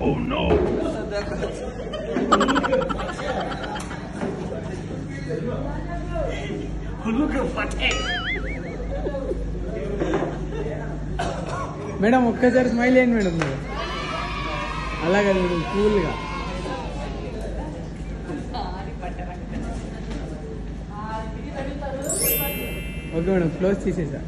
Oh no! Look at Fateh! Madam ఒక్కసారి smile అయ్యండి madam మీరు. అలాగే మేడం కూల్గా ఓకే మేడం క్లోజ్ చేసేసా